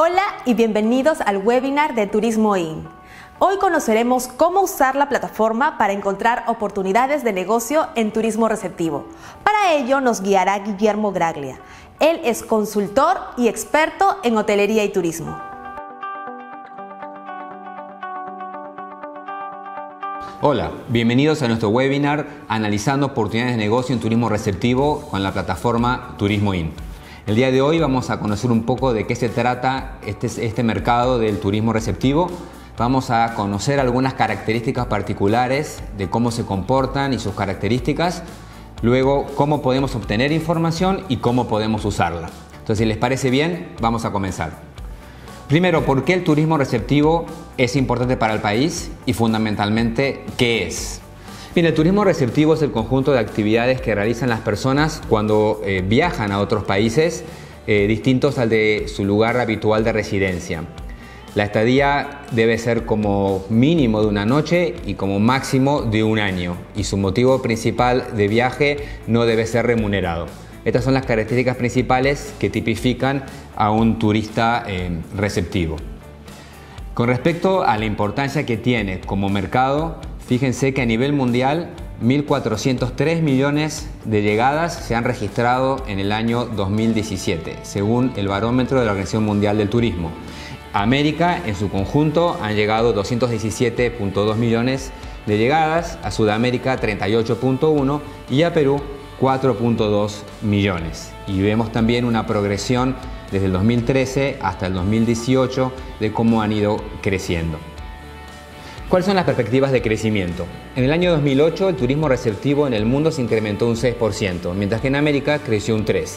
Hola y bienvenidos al webinar de Turismo IN. Hoy conoceremos cómo usar la plataforma para encontrar oportunidades de negocio en turismo receptivo. Para ello nos guiará Guillermo Graglia. Él es consultor y experto en hotelería y turismo. Hola, bienvenidos a nuestro webinar analizando oportunidades de negocio en turismo receptivo con la plataforma Turismo In. El día de hoy vamos a conocer un poco de qué se trata este, este mercado del turismo receptivo. Vamos a conocer algunas características particulares de cómo se comportan y sus características. Luego, cómo podemos obtener información y cómo podemos usarla. Entonces, si les parece bien, vamos a comenzar. Primero, ¿por qué el turismo receptivo es importante para el país? Y fundamentalmente, ¿qué es? Bien, el turismo receptivo es el conjunto de actividades que realizan las personas cuando eh, viajan a otros países eh, distintos al de su lugar habitual de residencia. La estadía debe ser como mínimo de una noche y como máximo de un año y su motivo principal de viaje no debe ser remunerado. Estas son las características principales que tipifican a un turista eh, receptivo. Con respecto a la importancia que tiene como mercado, fíjense que a nivel mundial 1.403 millones de llegadas se han registrado en el año 2017, según el barómetro de la Organización Mundial del Turismo. América, en su conjunto, han llegado 217.2 millones de llegadas, a Sudamérica 38.1 y a Perú 4.2 millones. Y vemos también una progresión desde el 2013 hasta el 2018 de cómo han ido creciendo. ¿Cuáles son las perspectivas de crecimiento? En el año 2008 el turismo receptivo en el mundo se incrementó un 6%, mientras que en América creció un 3%.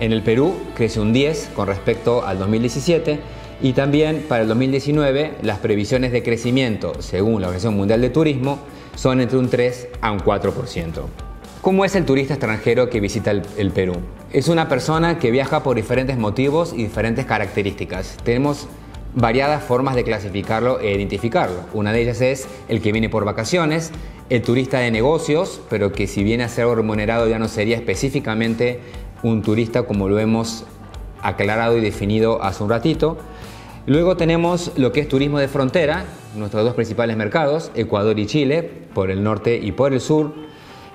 En el Perú creció un 10% con respecto al 2017 y también para el 2019 las previsiones de crecimiento, según la Organización Mundial de Turismo, son entre un 3 a un 4%. ¿Cómo es el turista extranjero que visita el, Perú? Es una persona que viaja por diferentes motivos y diferentes características. Tenemos variadas formas de clasificarlo e identificarlo. Una de ellas es el que viene por vacaciones, el turista de negocios, pero que si viene a ser remunerado ya no sería específicamente un turista como lo hemos aclarado y definido hace un ratito. Luego tenemos lo que es turismo de frontera, nuestros dos principales mercados, Ecuador y Chile, por el norte y por el sur.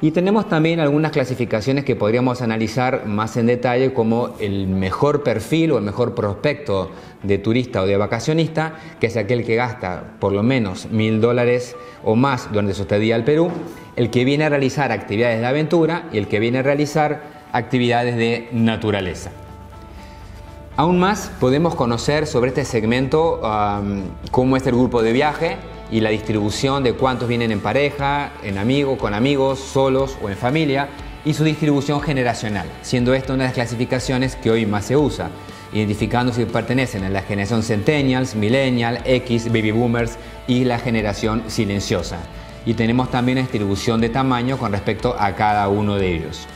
Y tenemos también algunas clasificaciones que podríamos analizar más en detalle como el mejor perfil o el mejor prospecto de turista o de vacacionista, que es aquel que gasta por lo menos mil dólares o más durante su estadía al Perú, el que viene a realizar actividades de aventura y el que viene a realizar actividades de naturaleza. Aún más podemos conocer sobre este segmento cómo es el grupo de viaje, y la distribución de cuántos vienen en pareja, en amigos, con amigos, solos o en familia y su distribución generacional, siendo esta una de las clasificaciones que hoy más se usa, identificando si pertenecen a la generación Centennials, Millennial, X, Baby Boomers y la generación silenciosa. Y tenemos también la distribución de tamaño con respecto a cada uno de ellos.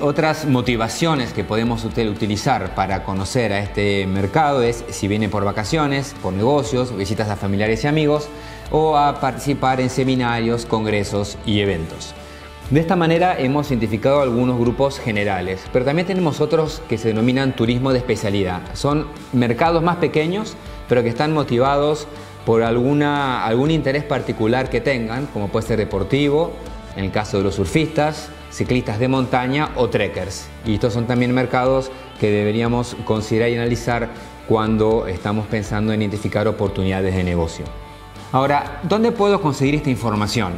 Otras motivaciones que podemos utilizar para conocer a este mercado es si viene por vacaciones, por negocios, visitas a familiares y amigos o a participar en seminarios, congresos y eventos. De esta manera hemos identificado algunos grupos generales, pero también tenemos otros que se denominan turismo de especialidad. Son mercados más pequeños, pero que están motivados por alguna, algún interés particular que tengan, como puede ser deportivo, en el caso de los surfistas, ciclistas de montaña o trekkers. Y estos son también mercados que deberíamos considerar y analizar cuando estamos pensando en identificar oportunidades de negocio. Ahora, ¿dónde puedo conseguir esta información?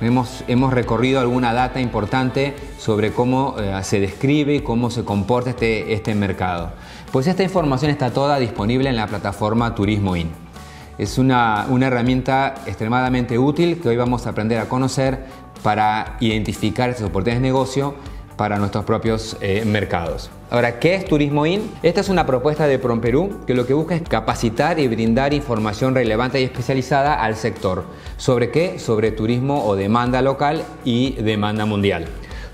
Hemos, recorrido alguna data importante sobre cómo eh, se describe y cómo se comporta este, este mercado. Pues esta información está toda disponible en la plataforma Turismo In. Es una, una herramienta extremadamente útil que hoy vamos a aprender a conocer para identificar esas oportunidades de negocio para nuestros propios eh, mercados. Ahora, ¿qué es Turismo In? Esta es una propuesta de PromPerú que lo que busca es capacitar y brindar información relevante y especializada al sector. ¿Sobre qué? Sobre turismo o demanda local y demanda mundial.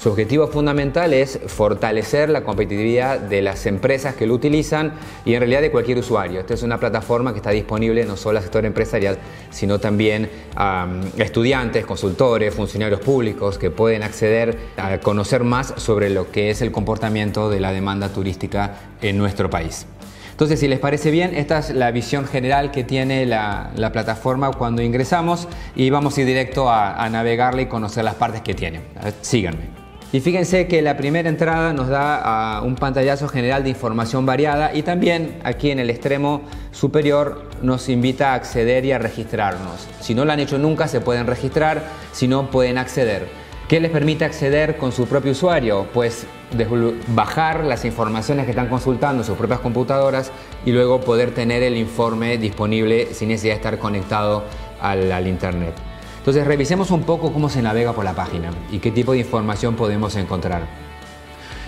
Su objetivo fundamental es fortalecer la competitividad de las empresas que lo utilizan y en realidad de cualquier usuario. Esta es una plataforma que está disponible no solo al sector empresarial, sino también a estudiantes, consultores, funcionarios públicos que pueden acceder a conocer más sobre lo que es el comportamiento de la demanda turística en nuestro país. Entonces, si les parece bien, esta es la visión general que tiene la, plataforma cuando ingresamos y vamos a ir directo a, a navegarla y conocer las partes que tiene. Síganme. Y fíjense que la primera entrada nos da un pantallazo general de información variada y también aquí en el extremo superior nos invita a acceder y a registrarnos. Si no lo han hecho nunca se pueden registrar, si no pueden acceder. ¿Qué les permite acceder con su propio usuario? Pues bajar las informaciones que están consultando en sus propias computadoras y luego poder tener el informe disponible sin necesidad de estar conectado al Internet. Entonces revisemos un poco cómo se navega por la página y qué tipo de información podemos encontrar.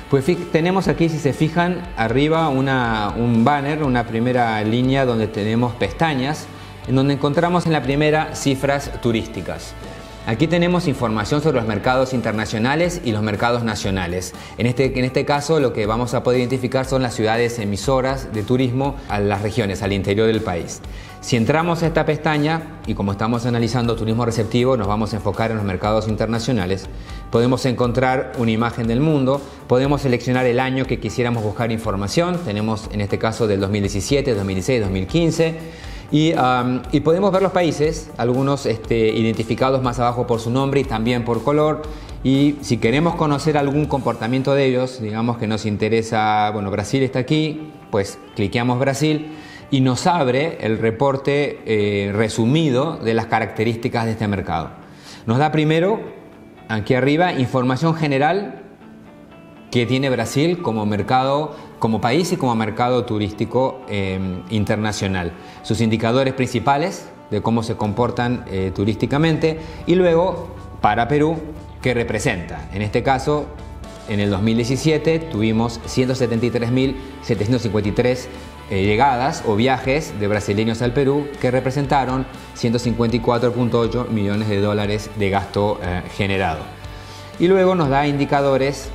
Pues tenemos aquí, si se fijan, arriba un banner, una primera línea donde tenemos pestañas, en donde encontramos en la primera cifras turísticas. Aquí tenemos información sobre los mercados internacionales y los mercados nacionales. En este, en este caso lo que vamos a poder identificar son las ciudades emisoras de turismo a las regiones, al interior del país. Si entramos a esta pestaña y como estamos analizando turismo receptivo nos vamos a enfocar en los mercados internacionales, podemos encontrar una imagen del mundo, podemos seleccionar el año que quisiéramos buscar información, tenemos en este caso del 2017, 2016, 2015 y, podemos ver los países, algunos este, identificados más abajo por su nombre y también por color. Y si queremos conocer algún comportamiento de ellos, digamos que nos interesa, bueno, Brasil está aquí, pues cliqueamos Brasil y nos abre el reporte eh, resumido de las características de este mercado. Nos da primero, aquí arriba, información general que tiene Brasil como mercado, como país y como mercado turístico eh, internacional. Sus indicadores principales de cómo se comportan eh, turísticamente y luego para Perú, ¿qué representa? En este caso, en el 2017 tuvimos 173.753 eh, llegadas o viajes de brasileños al Perú que representaron 154.8 millones de dólares de gasto generado. Y luego nos da indicadores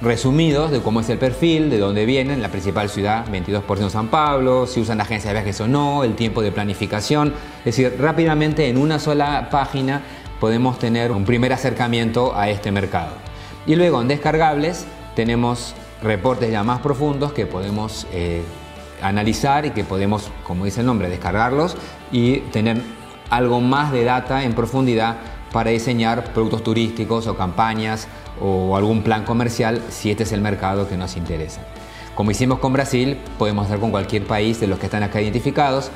resumidos de cómo es el perfil, de dónde vienen, la principal ciudad, 22% San Pablo, si usan agencia de viajes o no, el tiempo de planificación. Es decir, rápidamente en una sola página podemos tener un primer acercamiento a este mercado. Y luego en descargables tenemos reportes ya más profundos que podemos eh, analizar y que podemos, como dice el nombre, descargarlos y tener algo más de data en profundidad para diseñar productos turísticos o campañas o algún plan comercial si este es el mercado que nos interesa. Como hicimos con Brasil, podemos hacer con cualquier país de los que están acá identificados,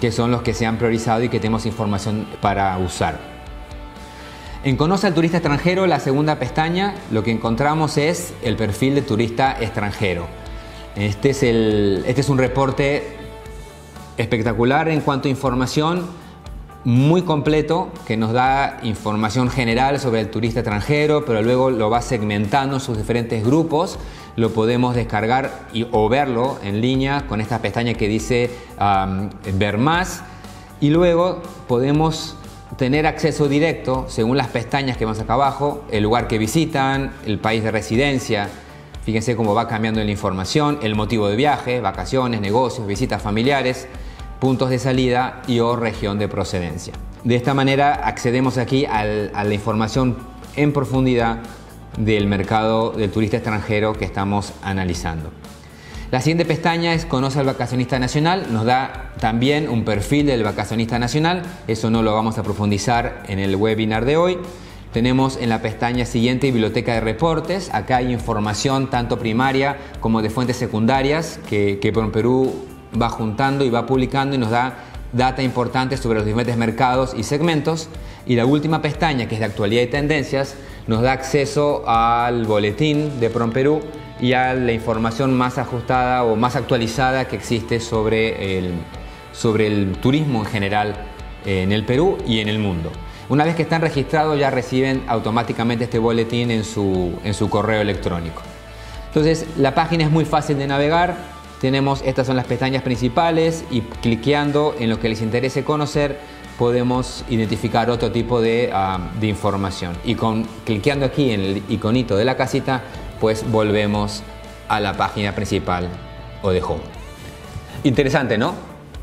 que son los que se han priorizado y que tenemos información para usar. En Conoce al turista extranjero, la segunda pestaña, lo que encontramos es el perfil de turista extranjero. Este es, el, este es un reporte espectacular en cuanto a información muy completo que nos da información general sobre el turista extranjero, pero luego lo va segmentando en sus diferentes grupos. Lo podemos descargar o verlo en línea con esta pestaña que dice ver más. Y luego podemos tener acceso directo, según las pestañas que vemos acá abajo, el lugar que visitan, el país de residencia. Fíjense cómo va cambiando la información, el motivo de viaje, vacaciones, negocios, visitas familiares puntos de salida y o región de procedencia. De esta manera accedemos aquí a la información en profundidad del mercado del turista extranjero que estamos analizando. La siguiente pestaña es Conoce al vacacionista nacional, nos da también un perfil del vacacionista nacional, eso no lo vamos a profundizar en el webinar de hoy. Tenemos en la pestaña siguiente Biblioteca de Reportes, acá hay información tanto primaria como de fuentes secundarias que, que Perú va juntando y va publicando y nos da data importante sobre los diferentes mercados y segmentos. Y la última pestaña, que es de actualidad y tendencias, nos da acceso al boletín de PROMPERÚ y a la información más ajustada o más actualizada que existe sobre el, sobre el turismo en general en el Perú y en el mundo. Una vez que están registrados ya reciben automáticamente este boletín en su, en su correo electrónico. Entonces la página es muy fácil de navegar, tenemos, estas son las pestañas principales y cliqueando en lo que les interese conocer podemos identificar otro tipo de, ah, información. Y con cliqueando aquí en el iconito de la casita, pues volvemos a la página principal o de home. Interesante, ¿no?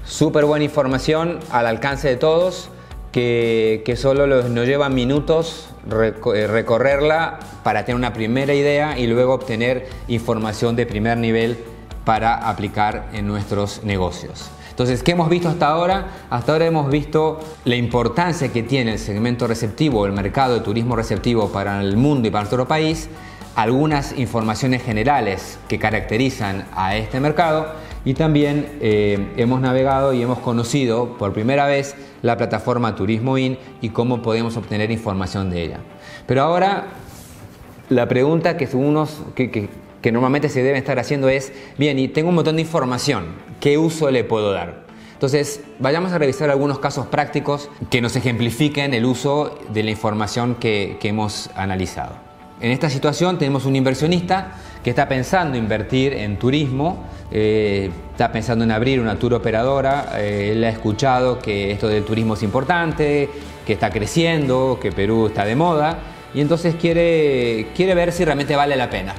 Súper buena información al alcance de todos, que, que solo nos lleva minutos eh, recorrerla para tener una primera idea y luego obtener información de primer nivel para aplicar en nuestros negocios. Entonces, ¿qué hemos visto hasta ahora? Hasta ahora hemos visto la importancia que tiene el segmento receptivo, el mercado de turismo receptivo para el mundo y para nuestro país, algunas informaciones generales que caracterizan a este mercado y también eh, hemos navegado y hemos conocido por primera vez la plataforma Turismo In y cómo podemos obtener información de ella. Pero ahora la pregunta que, unos, que, normalmente se debe estar haciendo es, bien, y tengo un montón de información, ¿qué uso le puedo dar? Entonces, vayamos a revisar algunos casos prácticos que nos ejemplifiquen el uso de la información que, hemos analizado. En esta situación tenemos un inversionista que está pensando invertir en turismo, eh, está pensando en abrir una tour operadora, eh, él ha escuchado que esto del turismo es importante, que está creciendo, que Perú está de moda y entonces quiere, quiere ver si realmente vale la pena.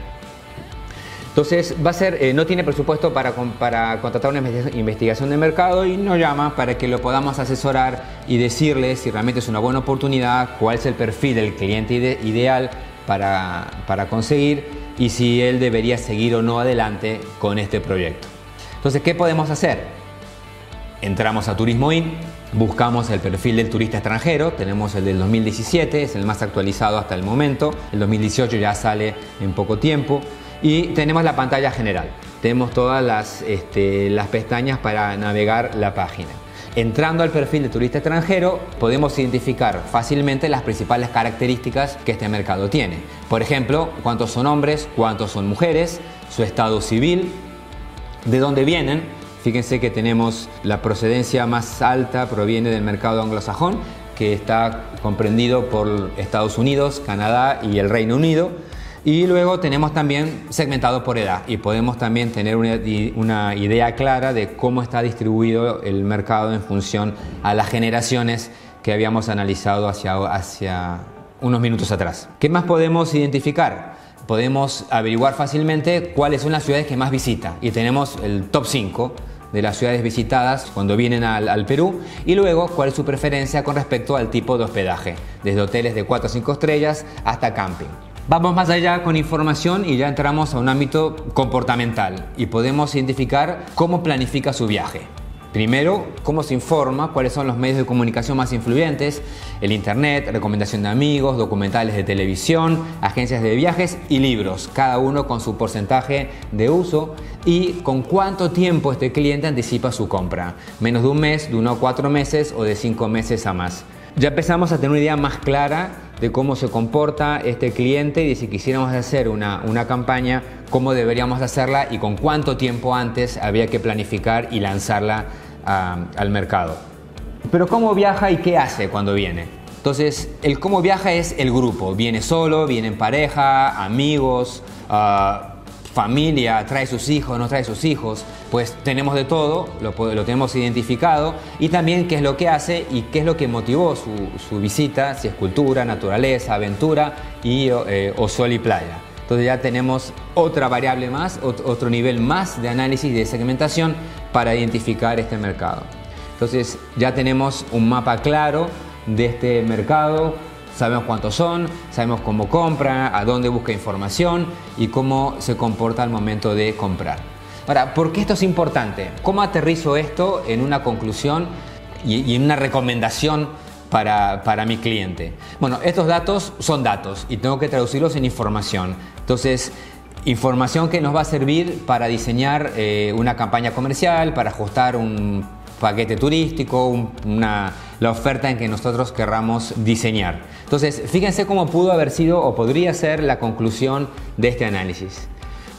Entonces, va a ser, eh, no tiene presupuesto para, para, contratar una investigación de mercado y nos llama para que lo podamos asesorar y decirle si realmente es una buena oportunidad, cuál es el perfil del cliente ideal para, para conseguir y si él debería seguir o no adelante con este proyecto. Entonces, ¿qué podemos hacer? Entramos a Turismo In, buscamos el perfil del turista extranjero, tenemos el del 2017, es el más actualizado hasta el momento, el 2018 ya sale en poco tiempo. Y tenemos la pantalla general. Tenemos todas las, este, las pestañas para navegar la página. Entrando al perfil de turista extranjero, podemos identificar fácilmente las principales características que este mercado tiene. Por ejemplo, cuántos son hombres, cuántos son mujeres, su estado civil, de dónde vienen. Fíjense que tenemos la procedencia más alta proviene del mercado anglosajón, que está comprendido por Estados Unidos, Canadá y el Reino Unido. Y luego tenemos también segmentado por edad y podemos también tener una, idea clara de cómo está distribuido el mercado en función a las generaciones que habíamos analizado hacia, unos minutos atrás. ¿Qué más podemos identificar? Podemos averiguar fácilmente cuáles son las ciudades que más visita y tenemos el top 5 de las ciudades visitadas cuando vienen al, Perú y luego cuál es su preferencia con respecto al tipo de hospedaje, desde hoteles de 4 o 5 estrellas hasta camping. Vamos más allá con información y ya entramos a un ámbito comportamental y podemos identificar cómo planifica su viaje. Primero, cómo se informa, cuáles son los medios de comunicación más influyentes, el internet, recomendación de amigos, documentales de televisión, agencias de viajes y libros, cada uno con su porcentaje de uso y con cuánto tiempo este cliente anticipa su compra, menos de un mes, de uno a cuatro meses o de cinco meses a más. Ya empezamos a tener una idea más clara de cómo se comporta este cliente y de si quisiéramos hacer una, campaña, cómo deberíamos hacerla y con cuánto tiempo antes había que planificar y lanzarla al mercado. Pero cómo viaja y qué hace cuando viene. Entonces, el cómo viaja es el grupo. Viene solo, viene en pareja, amigos, uh, familia, trae sus hijos, no trae sus hijos, pues tenemos de todo, lo, tenemos identificado y también qué es lo que hace y qué es lo que motivó su, visita, si es cultura, naturaleza, aventura y, eh, o sol y playa. Entonces ya tenemos otra variable más, otro nivel más de análisis y de segmentación para identificar este mercado. Entonces ya tenemos un mapa claro de este mercado, sabemos cuántos son, sabemos cómo compra, a dónde busca información y cómo se comporta al momento de comprar. Ahora, ¿por qué esto es importante? ¿Cómo aterrizo esto en una conclusión y, en una recomendación para, mi cliente? Bueno, estos datos son datos y tengo que traducirlos en información. Entonces, información que nos va a servir para diseñar eh, una campaña comercial, para ajustar un paquete turístico, una, la oferta en que nosotros querramos diseñar. Entonces, fíjense cómo pudo haber sido o podría ser la conclusión de este análisis.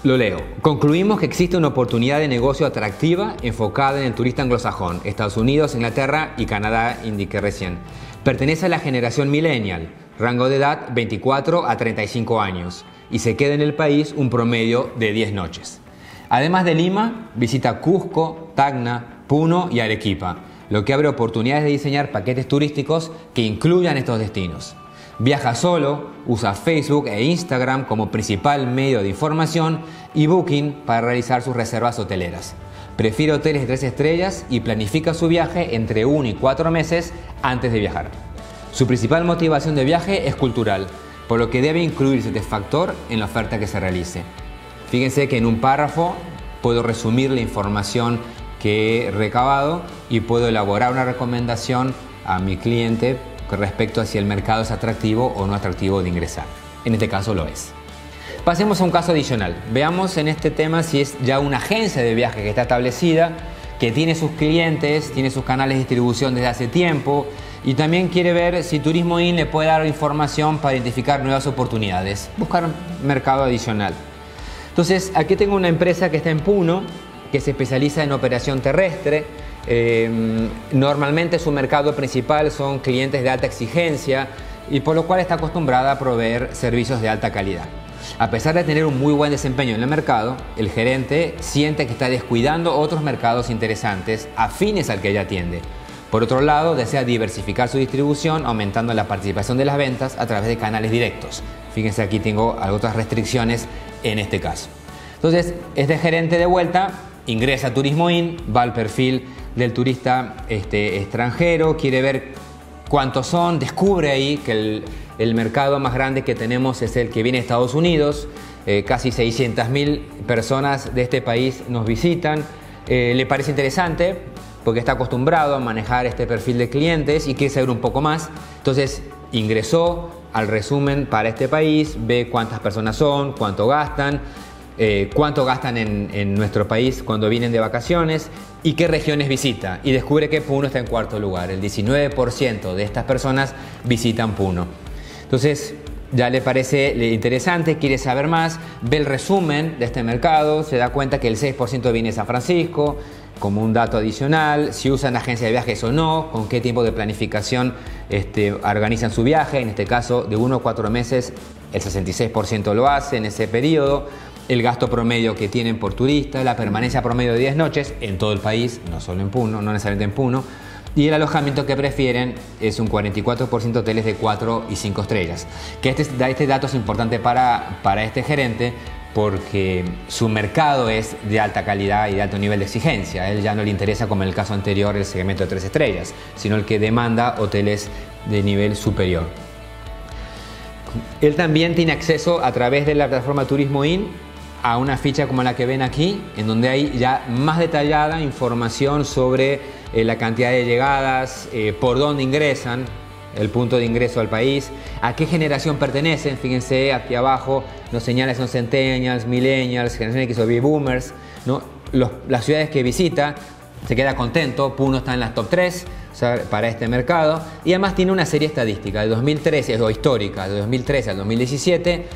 Lo leo. Concluimos que existe una oportunidad de negocio atractiva enfocada en el turista anglosajón, Estados Unidos, Inglaterra y Canadá, indiqué recién. Pertenece a la generación millennial, rango de edad 24 a 35 años, y se queda en el país un promedio de 10 noches. Además de Lima, visita Cusco, Tacna, Puno y Arequipa lo que abre oportunidades de diseñar paquetes turísticos que incluyan estos destinos. Viaja solo, usa Facebook e Instagram como principal medio de información y Booking para realizar sus reservas hoteleras. Prefiere hoteles de tres estrellas y planifica su viaje entre 1 y 4 meses antes de viajar. Su principal motivación de viaje es cultural, por lo que debe incluirse este factor en la oferta que se realice. Fíjense que en un párrafo puedo resumir la información he recabado y puedo elaborar una recomendación a mi cliente respecto a si el mercado es atractivo o no atractivo de ingresar. En este caso lo es. Pasemos a un caso adicional. Veamos en este tema si es ya una agencia de viaje que está establecida, que tiene sus clientes, tiene sus canales de distribución desde hace tiempo y también quiere ver si Turismo IN le puede dar información para identificar nuevas oportunidades, buscar mercado adicional. Entonces, aquí tengo una empresa que está en Puno, que se especializa en operación terrestre. Eh, normalmente su mercado principal son clientes de alta exigencia y por lo cual está acostumbrada a proveer servicios de alta calidad. A pesar de tener un muy buen desempeño en el mercado, el gerente siente que está descuidando otros mercados interesantes afines al que ella atiende. Por otro lado, desea diversificar su distribución aumentando la participación de las ventas a través de canales directos. Fíjense aquí tengo otras restricciones en este caso. Entonces, este gerente de vuelta ingresa a Turismo In, va al perfil del turista este, extranjero, quiere ver cuántos son, descubre ahí que el, mercado más grande que tenemos es el que viene de Estados Unidos, eh, casi 600.000 personas de este país nos visitan, eh, le parece interesante porque está acostumbrado a manejar este perfil de clientes y quiere saber un poco más, entonces ingresó al resumen para este país, ve cuántas personas son, cuánto gastan, eh, cuánto gastan en, nuestro país cuando vienen de vacaciones y qué regiones visita. Y descubre que Puno está en cuarto lugar. El 19% de estas personas visitan Puno. Entonces, ya le parece interesante, quiere saber más, ve el resumen de este mercado, se da cuenta que el 6% viene de San Francisco, como un dato adicional, si usan agencia de viajes o no, con qué tiempo de planificación este, organizan su viaje, en este caso de 1 a 4 meses el 66% lo hace en ese periodo, el gasto promedio que tienen por turista, la permanencia promedio de 10 noches en todo el país, no solo en Puno, no necesariamente en Puno, y el alojamiento que prefieren es un 44% hoteles de 4 y 5 estrellas. Que este, este dato es importante para, para este gerente porque su mercado es de alta calidad y de alto nivel de exigencia. A él ya no le interesa, como en el caso anterior, el segmento de 3 estrellas, sino el que demanda hoteles de nivel superior. Él también tiene acceso a través de la plataforma Turismo In a una ficha como la que ven aquí, en donde hay ya más detallada información sobre eh, la cantidad de llegadas, eh, por dónde ingresan, el punto de ingreso al país, a qué generación pertenecen, fíjense aquí abajo nos señala son centennials, millennials, generación X o baby boomers, ¿no? las ciudades que visita, se queda contento, Puno está en las top 3 para este mercado y además tiene una serie estadística de 2013 o histórica, de 2013 al 2017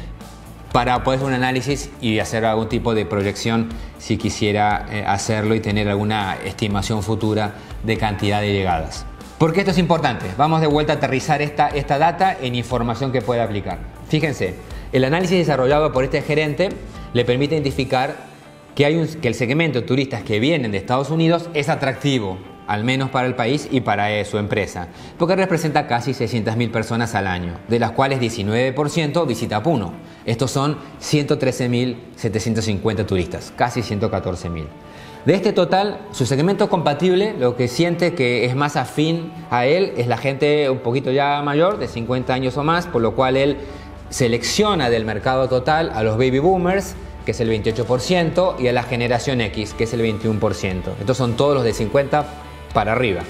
para poder hacer un análisis y hacer algún tipo de proyección si quisiera eh, hacerlo y tener alguna estimación futura de cantidad de llegadas. ¿Por qué esto es importante? Vamos de vuelta a aterrizar esta, esta data en información que puede aplicar. Fíjense, el análisis desarrollado por este gerente le permite identificar que, hay que el segmento de turistas que vienen de Estados Unidos es atractivo al menos para el país y para eh, su empresa, porque representa casi 600.000 personas al año, de las cuales 19% visita Puno. Estos son 113.750 turistas, casi 114.000. De este total, su segmento compatible, lo que siente que es más afín a él, es la gente un poquito ya mayor, de 50 años o más, por lo cual él selecciona del mercado total a los baby boomers, que es el 28%, y a la generación X, que es el 21%. Estos son todos los de 50 para arriba.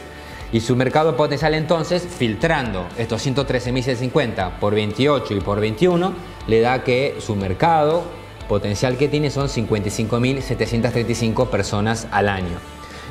Y su mercado potencial entonces, filtrando estos 113.050 por 28 y por 21, le da que su mercado potencial que tiene son 55.735 personas al año.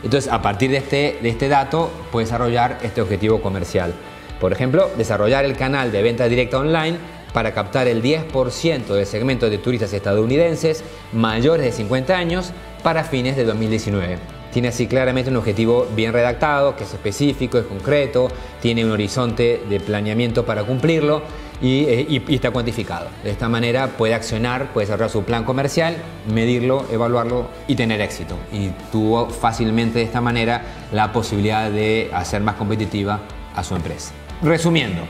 Entonces, a partir de este, de este dato, puede desarrollar este objetivo comercial. Por ejemplo, desarrollar el canal de venta directa online para captar el 10% del segmento de turistas estadounidenses mayores de 50 años para fines de 2019. Tiene así claramente un objetivo bien redactado, que es específico, es concreto, tiene un horizonte de planeamiento para cumplirlo eh, y, está cuantificado. De esta manera puede accionar, puede desarrollar su plan comercial, medirlo, evaluarlo y tener éxito. Y tuvo fácilmente de esta manera la posibilidad de hacer más competitiva a su empresa. Resumiendo,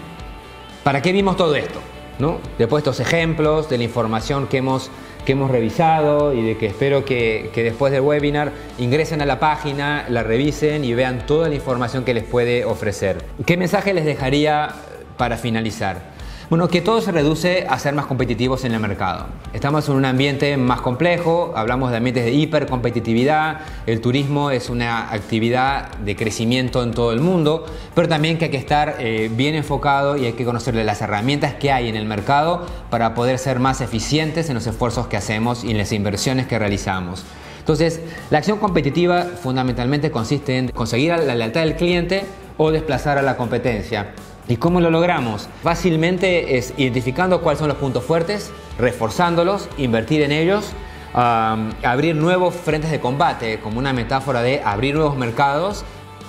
¿para qué vimos todo esto? ¿No? Después de estos ejemplos, de la información que hemos que hemos revisado y de que espero que, después del webinar ingresen a la página, la revisen y vean toda la información que les puede ofrecer. ¿Qué mensaje les dejaría para finalizar? Bueno, que todo se reduce a ser más competitivos en el mercado. Estamos en un ambiente más complejo, hablamos de ambientes de hipercompetitividad, el turismo es una actividad de crecimiento en todo el mundo, pero también que hay que estar eh, bien enfocado y hay que conocerle las herramientas que hay en el mercado para poder ser más eficientes en los esfuerzos que hacemos y en las inversiones que realizamos. Entonces, la acción competitiva fundamentalmente consiste en conseguir la lealtad del cliente o desplazar a la competencia. ¿Y cómo lo logramos? Fácilmente es identificando cuáles son los puntos fuertes, reforzándolos, invertir en ellos, abrir nuevos frentes de combate, como una metáfora de abrir nuevos mercados,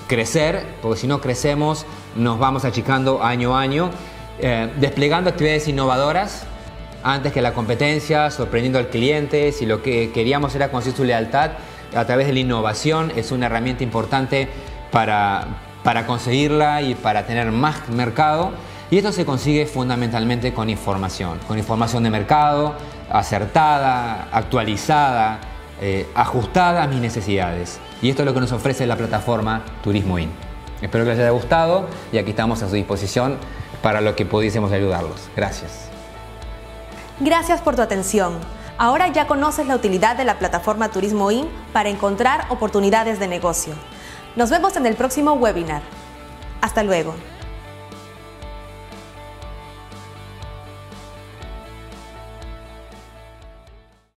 crecer, porque si no crecemos nos vamos achicando año a año, eh, desplegando actividades innovadoras antes que la competencia, sorprendiendo al cliente, si lo que queríamos era conseguir su lealtad a través de la innovación, es una herramienta importante para, para conseguirla y para tener más mercado. Y esto se consigue fundamentalmente con información, con información de mercado, acertada, actualizada, eh, ajustada a mis necesidades. Y esto es lo que nos ofrece la plataforma Turismo In. Espero que les haya gustado y aquí estamos a su disposición para lo que pudiésemos ayudarlos. Gracias. Gracias por tu atención. Ahora ya conoces la utilidad de la plataforma Turismo In para encontrar oportunidades de negocio. Nos vemos en el próximo webinar. Hasta luego.